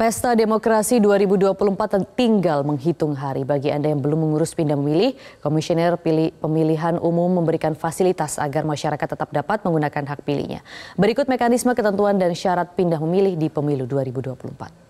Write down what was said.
Pesta Demokrasi 2024 tinggal menghitung hari. Bagi Anda yang belum mengurus pindah memilih, Komisioner Pilih Pemilihan Umum memberikan fasilitas agar masyarakat tetap dapat menggunakan hak pilihnya. Berikut mekanisme ketentuan dan syarat pindah memilih di pemilu 2024.